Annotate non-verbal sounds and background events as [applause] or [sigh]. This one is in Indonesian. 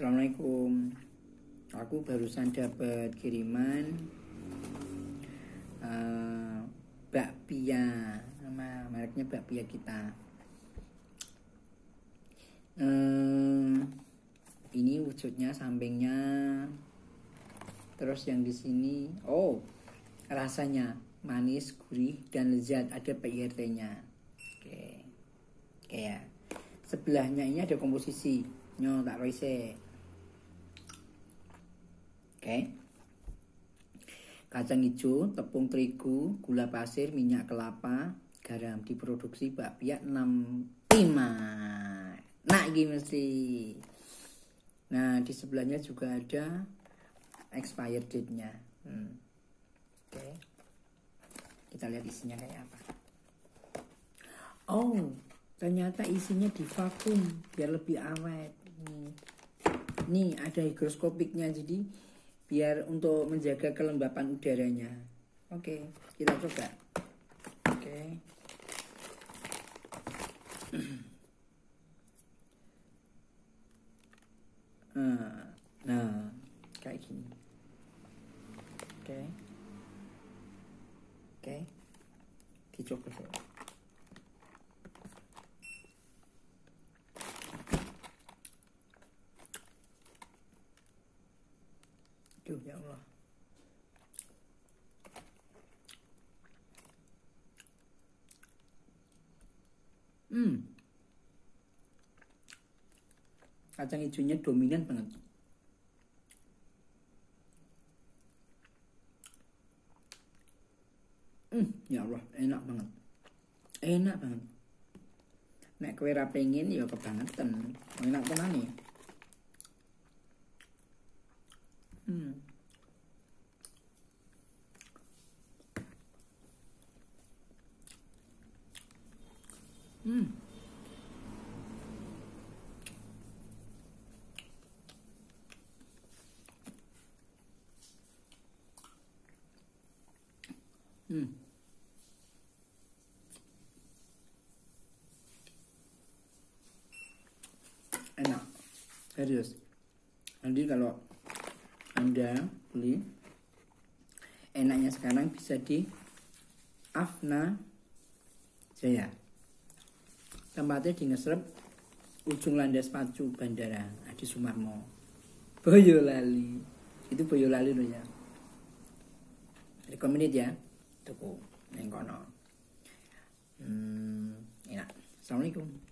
Assalamualaikum. Aku barusan dapat kiriman uh, bakpia. Nama mereknya bakpia kita. Uh, ini wujudnya sampingnya. Terus yang di sini oh rasanya manis gurih dan lezat. Ada PIRT nya oke. Ya sebelahnya ini ada komposisi. Nyo tak roise oke. Kacang hijau tepung terigu gula pasir minyak kelapa garam diproduksi bakpia 65 nah gini mesti. Nah di sebelahnya juga ada expired date-nya. Hmm. oke. Okay. kita lihat isinya kayak apa. Oh ternyata isinya di vakum biar lebih awet. Nih. Nih ada higroskopiknya. Jadi biar untuk menjaga kelembapan udaranya oke okay, kita coba oke okay. [clears throat] nah kayak gini oke okay. oke okay. dicoba coba Aduh ya Allah. Hmm. Kacang hijaunya dominan banget. Hmm, ya Allah, enak banget. Enak banget. Nek kue rapengin ya kebangetan. Enak tenan nih. Hmm. Hmm. Hmm. Enak. Serius. Nanti kalau anda beli enaknya sekarang bisa di Afna Jaya. Tempatnya di Ngesrep ujung landas pacu bandara Adi Sumarmo. Boyolali. Itu Boyolali loh ya. Rekomendasi ya tuku neng kono. Hmm, enak. Assalamualaikum